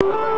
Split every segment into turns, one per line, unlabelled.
you.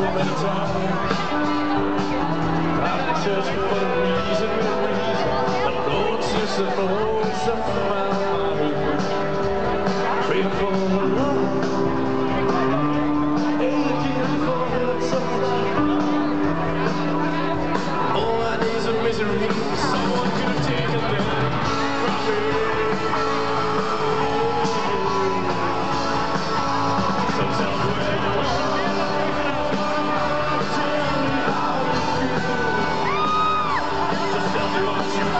I'm searching for a reason, a reason. I've known since I've a something you. For love. Aching for.